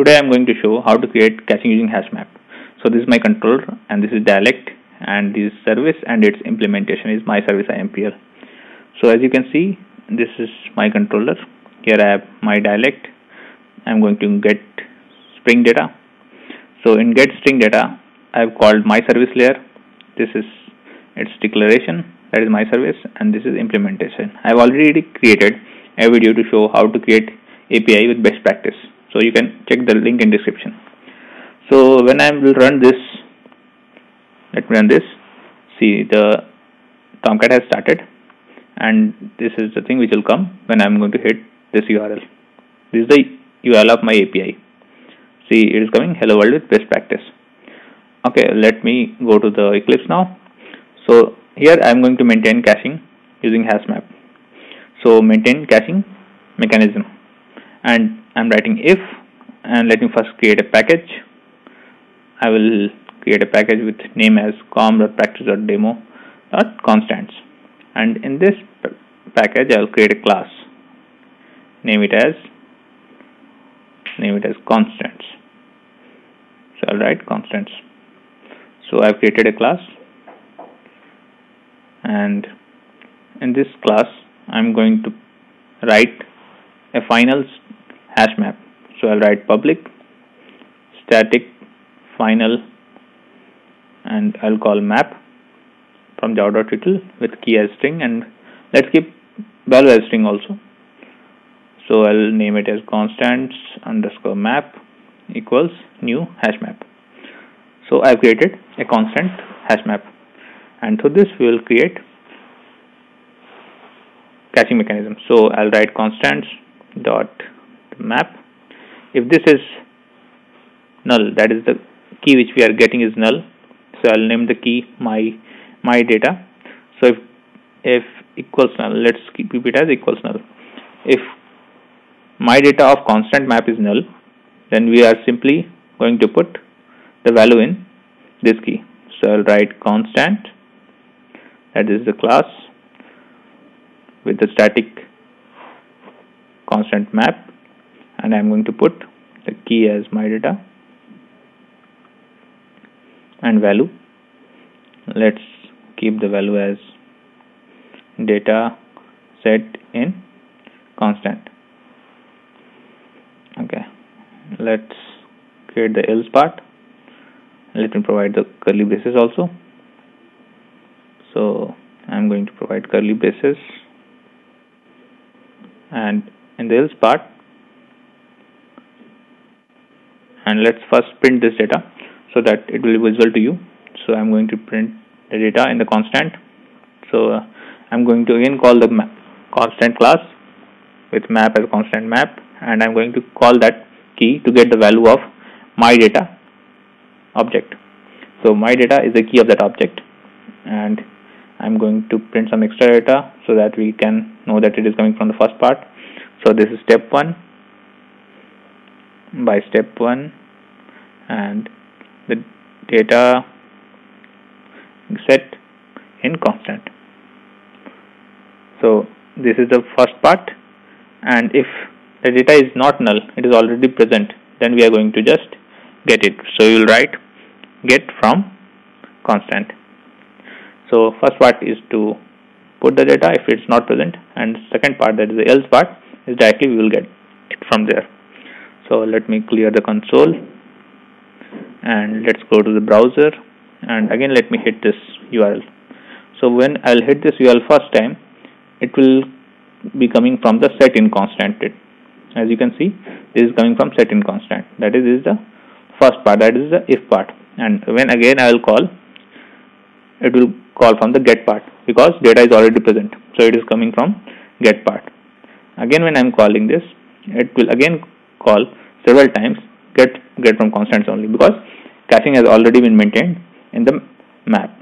today I'm going to show how to create caching using HashMap. So this is my controller and this is dialect and this service and its implementation is my service IMPL. So as you can see this is my controller. Here I have my dialect. I'm going to get string data. So in get string data I have called my service layer. This is its declaration that is my service and this is implementation. I have already created a video to show how to create API with best practice so you can check the link in description. So when I will run this let me run this. See the Tomcat has started. And this is the thing which will come when I'm going to hit this URL this is the URL of my API see it is coming hello world with best practice. Okay let me go to the Eclipse now. So here I'm going to maintain caching using HashMap so maintain caching mechanism. And I'm writing if and let me first create a package. I will create a package with name as com.practice.demo.constants and in this package I will create a class. Name it as name it as constants. So I'll write constants. So I've created a class. And in this class I'm going to write a final hash map. So I'll write public static final and I'll call map from java.util with key as string. And let's keep value as string also. So I'll name it as constants underscore map equals new hash map. So I've created a constant hash map. And through this we will create caching mechanism. So I'll write constants dot map. If this is null that is the key which we are getting is null. So I'll name the key my my data. So if if equals null let's keep it as equals null. If my data of constant map is null then we are simply going to put the value in this key. So I'll write constant that is the class with the static constant map and I'm going to put the key as my data and value. Let's keep the value as data set in constant. Okay. Let's create the else part. Let me provide the curly braces also. So I'm going to provide curly braces. And in the else part and let's first print this data so that it will be visible to you. So I'm going to print the data in the constant. So uh, I'm going to again call the map constant class with map as constant map. And I'm going to call that key to get the value of my data object. So my data is the key of that object. And I'm going to print some extra data so that we can know that it is coming from the first part. So this is step 1 by step 1 and the data set in constant. So this is the first part. And if the data is not null it is already present then we are going to just get it. So you will write get from constant. So first part is to put the data if it's not present. And second part that is the else part is directly we will get it from there. So let me clear the console and let's go to the browser. And again let me hit this URL so when I'll hit this URL first time it will be coming from the set in constant. As you can see this is coming from set in constant. That is, is the first part. That is the if part. And when again I will call it will call from the get part because data is already present. So it is coming from get part. Again when I'm calling this it will again call several times get get from constants only because caching has already been maintained in the map.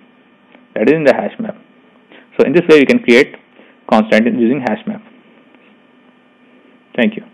That is in the hash map. So in this way we can create constant using hash map. Thank you